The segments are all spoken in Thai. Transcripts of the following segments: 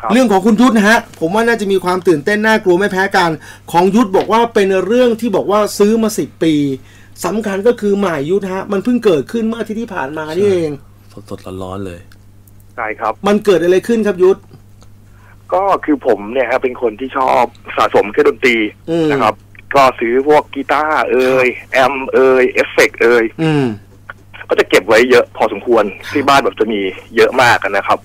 ครับเรื่องของคุณยุทธนะฮะ ผมว่าน่าจะมีความตื่นเต้นน่ากลัวไม่แพ้กัน ของยุทธบอกว่าเป็นเรื่องที่บอกว่าซื้อมาสิบปีสำคัญก็คือหมายยุทธฮะ มันเพิ่งเกิดขึ้นเมื่ออาทิตย์ที่ผ่านมานี่เองสดๆร้อนๆเลยใช่ครับ มันเกิดอะไรขึ้นครับยุทธก็คือผมเนี่ยฮะเป็นคนที่ชอบสะสมเครื่องดนตรีอืมนะครับ ก็ซื้อพวกกีตาร์เอยแอมป์เอยเอฟเฟกต์เอยอืมก็จะเก็บไว้เยอะพอสมควรที่บ้านแบบจะมีเยอะมากกันนะครับ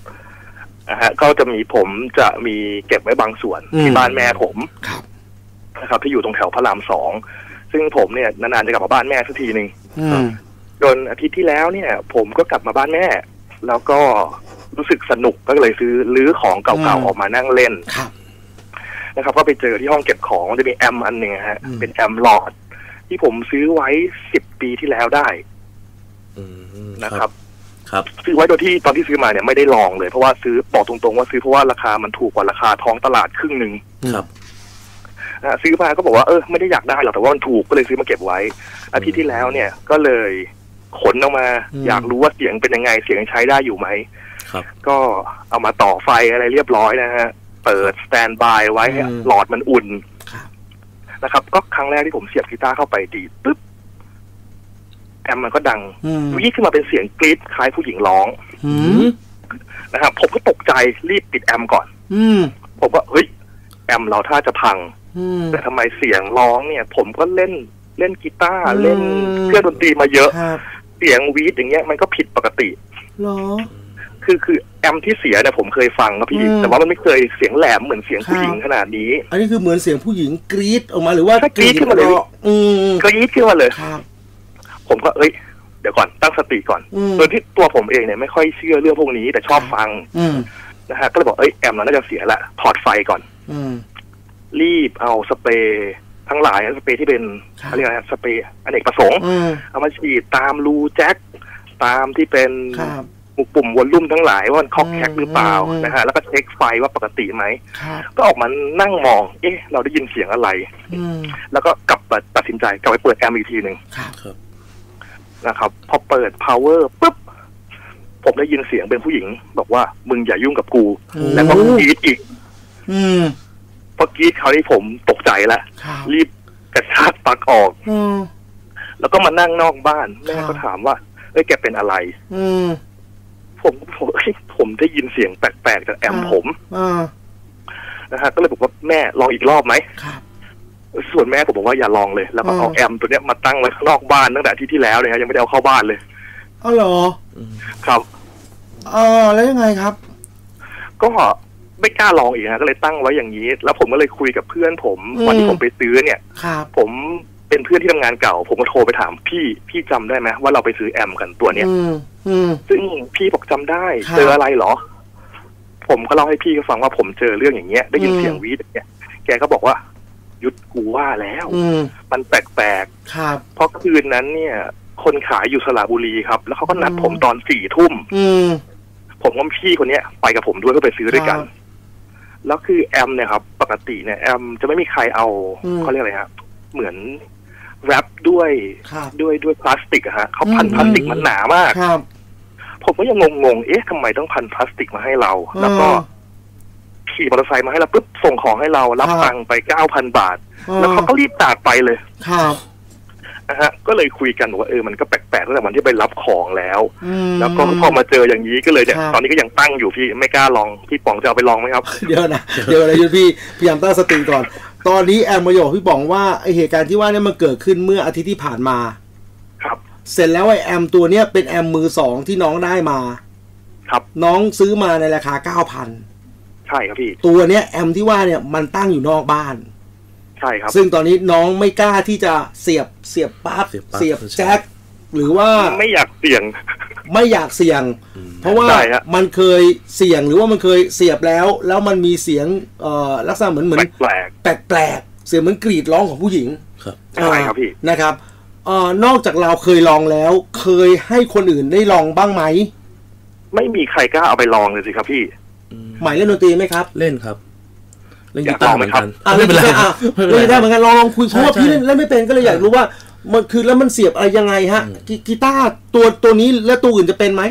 นะฮะก็จะมีผมจะมีเก็บไว้บางส่วนอืมที่บ้านแม่ผมครับนะครับ ที่อยู่ตรงแถวพระรามสองซึ่งผมเนี่ยนานๆจะกลับมาบ้านแม่สักทีหนึ่งอืมจนอาทิตย์ที่แล้วเนี่ย ผมก็กลับมาบ้านแม่ แล้วก็รู้สึกสนุกก็เลยซื้อลื้อของเก่าๆออกมานั่งเล่นครับนะครับ ก็ไปเจอที่ห้องเก็บของมันจะมีแอมอันหนึ่งฮะอืมเป็นแอมหลอด ที่ผมซื้อไว้สิบปีที่แล้วได้อืมนะครับ ครับซื้อไว้โดยที่ตอนที่ซื้อมาเนี่ยไม่ได้ลองเลย เพราะว่าซื้อบอกตรงๆว่าซื้อเพราะว่าราคามันถูกกว่าราคาท้องตลาดครึ่งหนึ่งครับนะฮะซื้อมาก็บอกว่าเออไม่ได้อยากได้หรอกแต่ว่ามันถูกก็เลยซื้อมาเก็บไว้ อาทิตย์ที่แล้วเนี่ยก็เลยขนออกมาอืมอยากรู้ว่าเสียงเป็นยังไงเสียงใช้ได้อยู่ไหมครับก็เอามาต่อไฟอะไรเรียบร้อยนะฮะเปิดสแตนบายไว้ให้หลอดมันอุ่นครับนะครับ ก็ครั้งแรกที่ผมเสียบกีตาร์เข้าไปดีดปึ๊บ แอมมันก็ดังอืมวิ่งขึ้นมาเป็นเสียงกรี๊ดคล้ายผู้หญิงร้องอืมนะครับผมก็ตกใจรีบปิดแอมก่อน อืมผมว่าเฮ้ยแอมเราถ้าจะพังอืมแต่ทำไมเสียงร้องเนี่ย ผมก็เล่นเล่นกีตาร์อืมเล่นเครื่องดนตรีมาเยอะครับเสียงวีดอย่างเงี้ยมันก็ผิดปกติเหรอคือคือแอมที่เสียเนี่ยผมเคยฟังครับพี่อืมแต่ว่ามันไม่เคยเสียงแหลมเหมือนเสียงผู้ครับหญิงขนาดนี้ อันนี้คือเหมือนเสียงผู้หญิงกรี๊ดออกมาหรือว่าใช่กรี๊ดขึ้นมาเลยร้องอืมก็ยีดขึ้นมาเลยครับ ผมก็เอ้ยเดี๋ยวก่อนตั้งสติก่อนอืมโดยที่ตัวผมเองเนี่ยไม่ค่อยเชื่อเรื่องพวกนี้ แต่ชอบฟังอืมนะฮะก็เลยบอกเอ้ยแอมเราน่าจะเสียละถอดไฟก่อน อืมรีบเอาสเปรย์ทั้งหลายสเปรย์ที่เป็นครับเขาเรียกอะไรนะสเปรย์อเนกประสงค์อืมเอามาฉีดตามรูแจ็คตามที่เป็นครับปุ่มวอลลุ่มทั้งหลายว่ามันคอกแคกอืมหรือเปล่าอืมนะฮะแล้วก็เช็คไฟว่าปกติไหมครับก็ออกมานั่งมอง เอ๊ะ เราได้ยินเสียงอะไรอืมแล้วก็กลับมาตัดสินใจกลับไปเปิดแอมป์อีกทีหนึ่งครับครับ นะครับ พอเปิด power ปุ๊บผมได้ยินเสียงเป็นผู้หญิง บอกว่ามึงอย่ายุ่งกับกูโอ้แล้วก็กรีดอีกอืมพอกรีดเขาวนี้ผมตกใจแล้วครับรีบกระชากปลั๊กออกอืมแล้วก็มานั่งนอกบ้าน แม่ครับก็ถามว่าเอ้ยแกเป็นอะไร อืมผมผมเอ้ยผมได้ยินเสียงแปลกๆจากแอมป์ผมอ่านะฮะก็เลยบอกว่าแม่ลองอีกรอบไหมครับ ส่วนแม่ผมบอกว่าอย่าลองเลย แล้วก็อืมเอาแอมป์ตัวเนี้ยมาตั้งไว้ข้างนอกบ้านตั้งแต่อาที่ที่แล้วเลยครับยังไม่ได้เอาเข้าบ้านเลยอ๋อเหรอครับอ๋อแล้วยังไงครับ ก็ไม่กล้าลองอีกนะก็เลยตั้งไว้อย่างนี้ แล้วผมก็เลยคุยกับเพื่อนผมอืมวันที่ผมไปซื้อเนี่ยครับผมเป็นเพื่อนที่ทำงานเก่า ผมก็โทรไปถามพี่พี่จำได้ไหมว่าเราไปซื้อแอมป์กันตัวเนี้ยอืมอืมซึ่งพี่บอกจำได้ครับเจออะไรเหรอ ผมก็เล่าให้พี่เขาฟังว่าผมเจอเรื่องอย่างเงี้ย ได้ยินอืมเสียงวีดอย่างเงี้ยแกก็บอกว่า ยุดกูว่าแล้ว อืมมันแปลกครับ ๆเพราะคืนนั้นเนี่ย คนขายอยู่สระบุรีครับ แล้วเขาก็นัดอืม ผมตอนสี่ทุ่ม อืม ผมกับพี่คนเนี้ยไปกับผมด้วยเพื่อไปซื้อด้วยกัน ครับแล้วคือแอมเนี่ยครับ ปกติเนี่ยแอมจะไม่มีใครเอาอืมเขาเรียกอะไรฮะเหมือนแรปด้วยครับด้วยด้วยพลาสติกอะฮะเขาพันอืม พลาสติกมันหนามาก ครับผมก็ยังงงๆเอ๊ะทำไมต้องพันพลาสติกมาให้เรา แล้วก็ ขี่มอเตอร์ไซค์มาให้เราปุ๊บส่งของให้เรารับครับตังค์ไปเก้าพันบาทอ่าแล้วเขาก็รีบจากไปเลยครับนะฮะก็เลยคุยกันบอกว่าเออมันก็แปลกๆตั้งแต่วันที่ไปรับของแล้วอืมแล้วก็พอมาเจออย่างนี้ก็เลยเนี่ยครับตอนนี้ก็ยังตั้งอยู่พี่ไม่กล้าลองพี่ป๋องจะเอาไปลองไหมครับเดี๋ยวนะเดี๋ยวนะยุทธพี่พยายามตั้งสติก่อน ตอนนี้แอมมาบอกพี่บอกว่าไอเหตุการณ์ที่ว่าเนี่ยมันเกิดขึ้นเมื่ออาทิตย์ที่ผ่านมาครับเสร็จแล้วไอแอมตัวเนี้ยเป็นแอมมือสองที่น้องได้มา ครับน้องซื้อมาในราคาเก้าพัน ใช่ครับพี่ ตัวเนี้ยแอมที่ว่าเนี่ยมันตั้งอยู่นอกบ้าน ใช่ครับ ซึ่งตอนนี้น้องไม่กล้าที่จะเสียบเสียบปั๊บเสียบปลั๊กเสียบแจ็คหรือว่าไม่อยากเสี่ยง ไม่อยากเสี่ยง เพราะว่าใช่ฮะ มันเคยเสี่ยงหรือว่ามันเคยเสียบแล้ว แล้วมันมีเสียงเอ่อลักษณะเหมือนเหมือน แปลก แปลกๆ เสียงเหมือนกรีดร้องของผู้หญิงครับ ใช่ครับพี่ อ่านะครับเอ่อนอกจากเราเคยลองแล้ว เคยให้คนอื่นได้ลองบ้างไหม ๆไม่มีใครกล้าเอาไปลองเลยสิครับพี่ หมายเล่นดนตรีไหมครับ เล่นครับ เล่นอกียากตาลอร์งเหไหมมือนครับกันอะไม่เป็นไรล่อะไม่เป็นเล่นไรได้เหมือนกันลองลองคุยเพราะว่าใช่พี่เล่นเล่นไม่เป็นก็เลยอยากรู้ว่า มันคือแล้วมันเสียบอะไรยังไงฮะอืมกีกีตาร์ตัวตัวนี้และตัวอื่นจะเป็นไหม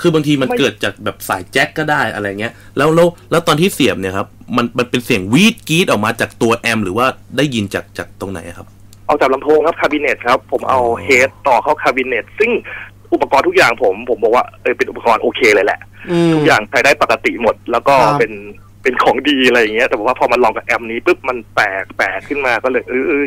คือบางทีมันไม่เกิดจากแบบสายแจ็คก็ได้อะไรเงี้ย แล้วแล้วแล้วตอนที่เสียบเนี่ยครับ มันมันเป็นเสียงวีดกรีดออกมาจากตัวแอมหรือว่าได้ยินจากจากตรงไหนครับ เอาจากลำโพงครับคาบิเนตครับ ผมเอาอ๋อเฮดต่อเข้าคาบิเนตซึ่งอุปกรณ์ทุกอย่างผม ผมบอกว่าเออเป็นอุปกรณ์โอเคเลยแหละอืม ทุกอย่างใช้ได้ปกติหมด แล้วก็ครับเป็นเป็นของดีอะไรอย่างเงี้ย แต่ว่าพอมันลองกับแอมนี้ปุ๊บมันแปลกแปลกขึ้นมาก็เลยเออเออ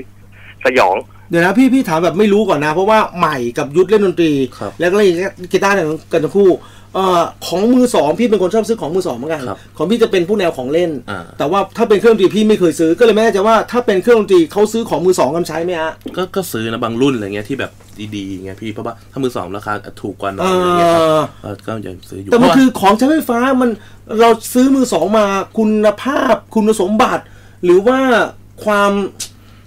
สยองเดี๋ยวนะพี่พี่ถามแบบไม่รู้ก่อนนะ เพราะว่าใหม่กับยุทธเล่นดนตรีครับแล้วก็เล่นกีตาร์กันทั้งคู่เอ่อของมือสองพี่เป็นคนชอบซื้อของมือสองเหมือนกันครับของพี่จะเป็นพวกแนวของเล่นอ่าแต่ว่าถ้าเป็นเครื่องดนตรีพี่ไม่เคยซื้อก็เลยไม่แน่ใจว่าถ้าเป็นเครื่องดนตรีเขาซื้อของมือสองกันใช้ไหมฮะก็ก็ซื้อนะบางรุ่นอะไรเงี้ยที่แบบ ดีๆเงี้ยพี่เพราะว่าถ้ามือสองราคาถูกกว่าหน่เออยอะไรเงี้ยครับอเออก็ยังซื้ออยู่แต่มันเพราะว่าคือของใช้ไฟฟ้ามันเราซื้อมือสองมาคุณภาพคุณสมบัติ หรือว่าความ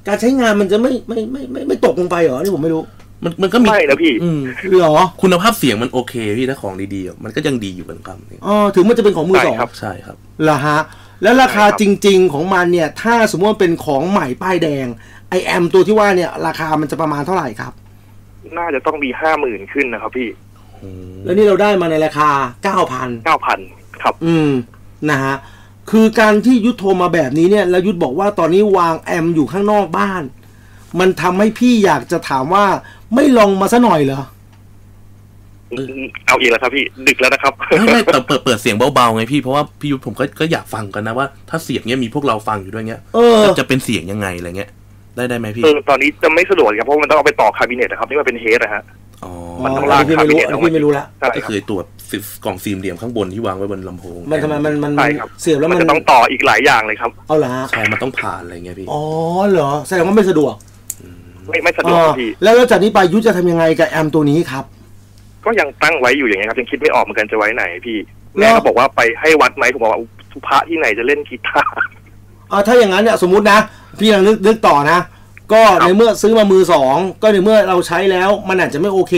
การใช้งานมันจะไม่ไม่ไม่ไม่ไม่ตกลงไปเหรอนี่ผมไม่รู้ มันมันก็มีไม่นะพี่อืมเหรอคุณภาพเสียงมันโอเคพี่ถ้าของดีๆอะมันก็ยังดีอยู่เหมือนกันอ๋อถึงมันจะเป็นของมือใช่สองครับใช่ครับเหรอฮะแล้วราคาใช่ครับจริง ๆ ของมันเนี่ย ถ้าสมมติว่าเป็นของใหม่ป้ายแดงไอแอมตัวที่ว่าเนี่ย ราคามันจะประมาณเท่าไหร่ครับ น่าจะต้องมีห้าหมื่นขึ้นนะครับพี่แล้วนี่เราได้มาในราคา9,000เก้าพันครับ อืมนะฮะคือการที่ยุทธโทรมาแบบนี้เนี่ย แล้วยุทธบอกว่าตอนนี้วางแอมอยู่ข้างนอกบ้าน มันทำให้พี่อยากจะถามว่าไม่ลองมาซะหน่อยเหรอเอาอีกแล้วครับพี่ดึกแล้วนะครับไม่ไม่แต่เปิดเปิดเสียงเบาๆไงพี่เพราะว่าพี่ยุทธผมก็ก็อยากฟังกันนะว่าถ้าเสียงเนี้ยมีพวกเราฟังอยู่ด้วยเงี้ยเออจะจะเป็นเสียงยังไงอะไรเงี้ย ได้ได้ไหมพี่เออตอนนี้จะไม่สะดวกครับเพราะมันต้องเอาไปต่อคาบิเนตนะครับนี่มันเป็นเฮดนะฮะอ๋อมันต้องอัลากนนี้พี่ไม่รู้คาบิเนตอันเอานี้ไว้พี่ไม่รู้ละใช่ก็ครับคือตัวกล่องสี่เหลี่ยมข้างบนที่วางไว้บนลำโพง มันทำไมมันมันใช่ครับเสียบแล้วมัมันนจะต้องต่ออีกหลายอย่างเลยครับเอาเหรอฮะใช่มันต้องผ่านอะไรเงี้ยพี่อ๋อเหรอแสดงว่าไม่สะดวกไม่ไม่สะดวกครับพี่แล้วแล้วจากนี้ไปยุทธจะทำยังไงกับแอมตัวนี้ครับ ก็ยังตั้งไว้อยู่อย่างเงี้ยครับยังคิดไม่ออกเหมือนกันจะไว้ไหนพี่แล้แม่วก็บอกว่าไปให้วัดไหมผมบอกว่าสุภะที่ไหนจะเล่นกีตาร์อ่าถ้าอย่างนั้นเนี่ยสมมุตินะ พี่ยังนึกนึกต่อนะ ก็ครับในเมื่อซื้อมามือสองก็ในเมื่อเราใช้แล้วมันอาจจะไม่โอเค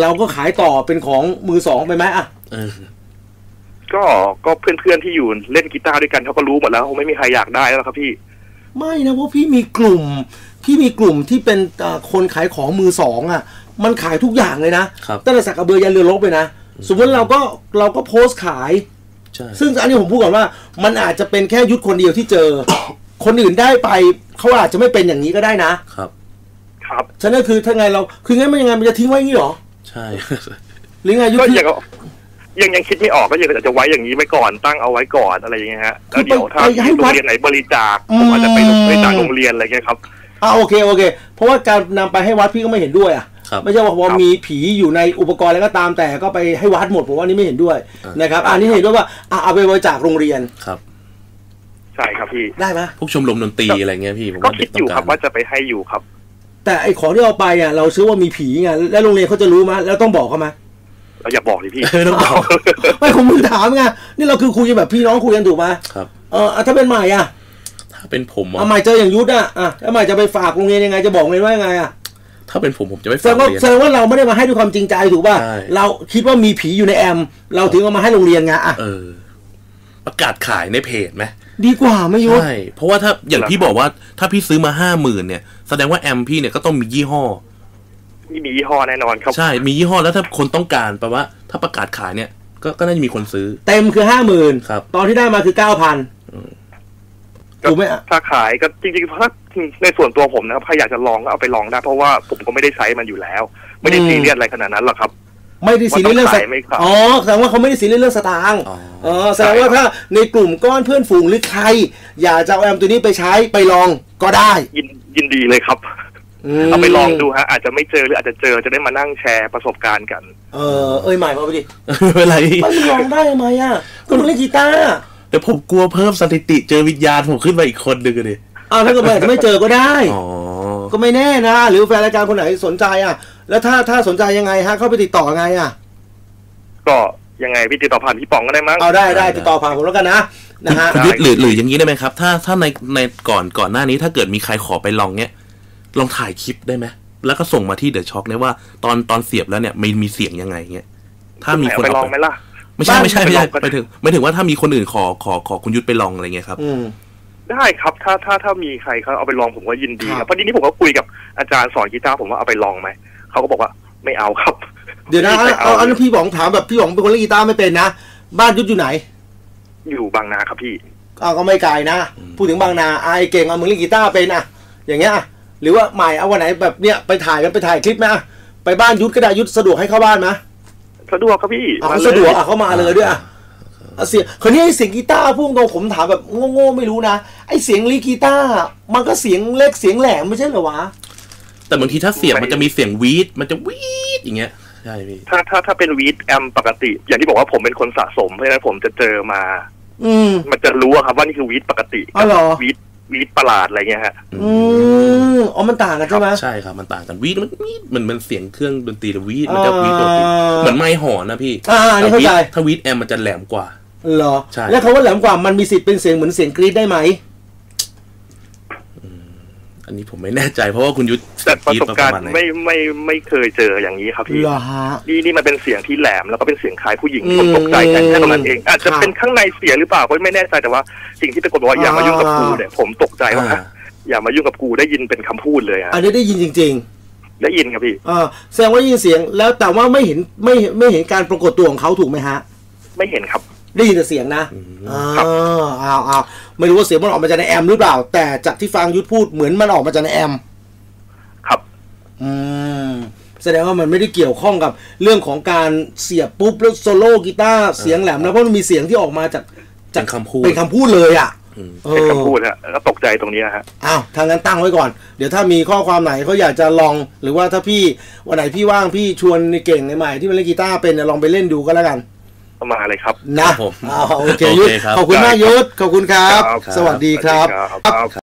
เราก็ขายต่อเป็นของมือสองไปไหมอะเออก็ก็เพื่อนๆที่อยู่เล่นกีตาร์ด้วยกันเขาก็รู้หมดแล้วคงไม่มีใครอยากได้แล้วครับพี่ ไม่นะเพราะพี่มีกลุ่ม พี่มีกลุ่มที่เป็นอ่าคนขายของมือสองอะ มันขายทุกอย่างเลยนะครับตั้งแต่สักกระเบือยันเรือรบเลยนะสมมติเราก็เราก็โพสต์ขายใช่ซึ่งอันนี้ผมพูดก่อนว่า มันอาจจะเป็นแค่ยุทธคนเดียวที่เจอ คนอื่นได้ไปเขาอาจจะไม่เป็นอย่างนี้ก็ได้นะครับ ครับฉะนั้นคือถ้าไงเราคืองั้นมันยังไงมันจะทิ้งไว้อย่างนี้เหรอใช่หรือไงยุทก็ธยังยังยังคิดไม่ออกก็ยังจะไว้อย่างนี้ไว้ก่อนตั้งเอาไว้ก่อนอะไรอย่างเงี้ยฮะแล้วเดี๋ยวถ้าโรงเรียนไหนบริจาคผมอาจจะไปบริจาคโรงเรียนอะไรเงี้ยครับ อ่าโอเคโอเค เพราะว่าการนำไปให้วัดพี่ก็ไม่เห็นด้วยอะครับ ไม่ใช่ว่าพอครับมีผีอยู่ในอุปกรณ์อะไรก็ตามแต่ก็ไปให้วัดหมดผมว่านี่ไม่เห็นด้วยอ่านนะครับอันนี้เห็นด้วยว่าอะเอาไปบริจาคโรงเรียน ครับ ใช่ครับพี่ได้ไหมพวกชมรมดนตรีอะไรเงี้ยพี่ผมก็ว่าคิเด็ดกอต้อยู่งครับการว่าจะไปให้อยู่ครับ แต่ไอของที่เอาไปอะเราเชื่อว่ามีผีไงแล้วโรงเรียนเขาจะรู้ไหมแล้วต้องบอกเขาไหมเราอย่าบอกเลยพี่เออต้องบอกไม่ผมมึงถามไงนี่เราคือคุยกันแบบพี่น้องคุยกันถูกไหมครับเอออะถ้าเป็นใหม่อะ ถ้าเป็นผมอะเอาใหม่เจออย่างยุทธอะอะแล้วใหม่จะไปฝากโรงเรียนยังไงจะบอกโรงเรียนว่ายังไงอะถ้าเป็นผมผมจะไม่แสดฟังงว่าเรียนแสดงว่าเราไม่ได้มาให้ด้วยความจริงใจถูกป่ะใช่เราคิดว่ามีผีอยู่ในแอม เราถึงเอามาให้โรงเรียนไงอะเออ ประกาศขายในเพจไหมดีกว่าไม่ยุทธใช่เพราะว่าถ้าอย่างครับพี่บอกว่าถ้าพี่ซื้อมาห้าหมื่นเนี่ย แสดงว่าแอมพี่เนี่ยก็ต้องมียี่ห้อนี่มียี่ห้อแน่นอนครับ ใช่ มียี่ห้อแล้วถ้าคนต้องการแปลว่า ถ้าประกาศขายเนี่ย ก็ก็น่าจะมีคนซื้อ เต็มคือห้าหมื่นครับ ตอนที่ได้มาคือเก้าพันถูกไหมอะถ้าขายก็จริงๆถ้าในส่วนตัวผมนะครับใครอยากจะลองก็เอาไปลองได้เพราะว่าผมก็ไม่ได้ใช้มันอยู่แล้ว ไม่ได้ซีเรียสอะไรขนาดนั้นหรอกครับ ไม่ได้ซีเรียสเรื่องว่าต้องขายไม่ขายอ๋อแสดงว่าเขาไม่ได้ซีเรียสเรื่องสตางค์อ๋อเออแสดงว่าถ้าในกลุ่มก้อนเพื่อนฝูงหรือใคร อยากจะเอาแอมตัวนี้ไปใช้ไปลองก็ได้ ยินยินดีเลยครับมเอาไปลองดูฮะอาจจะไม่เจอหรืออาจจะเจอจะได้มานั่งแชร์ประสบการณ์กัน เออเอ้ยใหม่มาไปดิไม่เป็นไรพี่มันลองได้ทำไมอะก็มึงเล่นกีตาร์แต่ผมกลัวเพิ่มสถิติเจอวิญญาณผมขึ้นมาอีกคนหนึ่งอะดิอ้าวถ้าเกิดมันอาจจะไม่เจอก็ได้อ๋อก็ไม่แน่นะ หรือแฟนรายการคนไหนสนใจอะ แล้วถ้าถ้าสนใจยังไงฮะ เข้าไปติดต่อไงอะ ก็ยังไงพี่ติดต่อผ่านพี่ป๋องก็ได้มั้งเอาได้ได้ได้ติดต่อผ่านผมแล้วกันนะนะฮะคุณยุทธหรือหรืออย่างนี้ได้ไหมครับ ถ้าถ้าในในก่อนก่อนหน้านี้ถ้าเกิดมีใครขอไปลองเนี้ยลองถ่ายคลิปได้ไหมแล้วก็ส่งมาที่เดอะช็อคเนี่ยว่าตอนตอนเสียบแล้วเนี่ยมีมีเสียงยังไงเงี้ยถ้ามีคนไปลองเอาไหมไปล่ะไม่ใช่ไม่ใช่ไม่ใช่ไปลองกันไปถึงไม่ถึงว่าถ้ามีคนอื่นขอขอขอคุณยุทธไปลองอะไรเงี้ยครับอืมได้ครับ ถ้าถ้าถ้ามีใครเขาเอาไปลองผมก็ยินดีคครัรับบเพราะทีนี้ผมก็คุยกับอาจารย์สอนกีตาร์ผมว่าเอาไปลองไหม เขาก็บอกว่าไม่เอาครับ เดี๋ยวนะเอาเอาเอาเอาพี่บองถามแบบพี่บองเป็นคนเล่นกีตาร์ไม่เป็นนะ บ้านยุทธอยู่ไหน อยู่บางนาครับพี่เอาก็ไม่ไกลนะพูดถึงบางนาไอะไอเก่งเอามึงเล่นกีตาร์เป็นอะอย่างเงี้ยอะหรือว่าใหม่เอาวันไหนแบบเนี้ยไปถ่ายกันไปถ่ายคลิปไหมอะไปบ้านยุทธก็ได้ยุทธสะดวกให้เข้าบ้านไหมสะดวกครับพี่อะมเขาลยสะดวกอะเขามาเลยด้วยอะอะเสียงคนนี้ไอ้เสียงกีตาร์พุ่งตรงผมถามแบบโง่ๆไม่รู้นะไอ้เสียง lead กีตาร์มันก็เสียงเล็กเสียงแหลมไม่ใช่เหรอวะ แต่บางทีถ้าเสียบมันจะมีเสียงวีดมันจะวีดอย่างเงี้ยใช่พี่ถ้าถ้าถ้าเป็นวีดแอมป์ปกติ อย่างที่บอกว่าผมเป็นคนสะสมเพราะฉะนั้นผมจะเจอมา อืมมันจะรู้อะครับว่านี่คือวีดปกติอ๋อเหรอ วีดวีดประหลาดอะไรเงี้ยฮะ อืมอ๋อมันต่างกันใช่ไหม ใช่ครับมันต่างกันวีดมันวีดมันมันเสียงเครื่องดนตรีแต่วีดมันจะวีดปกติอ่า เหมือนไมค์หอนนะพี่อ่าอันนี้เข้าใจถ้าวีดแอมป์มันจะแหลมกว่า เหรอ ใช่ แล้วคำว่าแหลมกว่ามันมีสิทธิ์เป็นเสียงเหมือนเสียงกรี๊ดได้ไหม อันนี้ผมไม่แน่ใจเพราะว่าคุณยุทธแต่ประสบการณ์วีดมณหนไม่ไม่ไม่เคยเจออย่างนี้ครับพี่เหรอฮะนี่นี่มันเป็นเสียงที่แหลมแล้วก็เป็นเสียงคล้ายผู้หญิงอืมผมตกใจแค่แค่ตรงนั้นเอง อาจจะครับเป็นข้างในเสียงหรือเปล่าก็ไม่แน่ใจแต่ว่า สิ่งที่เป็นคนบอกว่าอย่ามายุ่งกับกูเนี่ยผมตกใจว่าอ่าอย่ามายุ่งกับกูได้ยินเป็นคำพูดเลยอะอันนี้ได้ยินจริงได้ยินครับพี่ๆอ่าแสดงว่าได้ยินเสียงแล้วแต่ว่าไม่เห็นไม่เห็นไม่เห็นการปรากฏตัวของเขาถูกไหมฮะ ไม่เห็นครับ ได้ยินแต่เสียงนะอืมอ่าครับอ้าวอ้าวไม่รู้ว่าเสียงมันออกมาจากในแอมหรือเปล่า แต่จากที่ฟังยุทธพูดเหมือนมันออกมาจากในแอม ครับ อืมแสดงว่ามันไม่ได้เกี่ยวข้องกับเรื่องของการเสียบปุ๊บแล้วโซโล่กีตาร์เสียงแหลมแล้วเพราะมันมีเสียงที่ออกมาจากจาเป็กนคำพูดเป็นคำพูดเลยอะอืมเอเป็นอคำพูดฮะแล้วก็ตกใจตรงนี้ฮะอ้าวทางนั้นตั้งไว้ก่อน เดี๋ยวถ้ามีข้อความไหนเขาอยากจะลอง หรือว่าถ้าพี่วันไหนพี่ว่างพี่ชวนในเก่งในใหม่ที่มันเล่นกีตาร์เป็นเนี่ยลองไปเล่นดูก็แล้วกัน มาเลยครับนะครับผมอ้าวโอเคโอเคยุทธครับขอบคุณมากยุทธขอบคุณครับครับสวัสดีครับสวัสดีครับ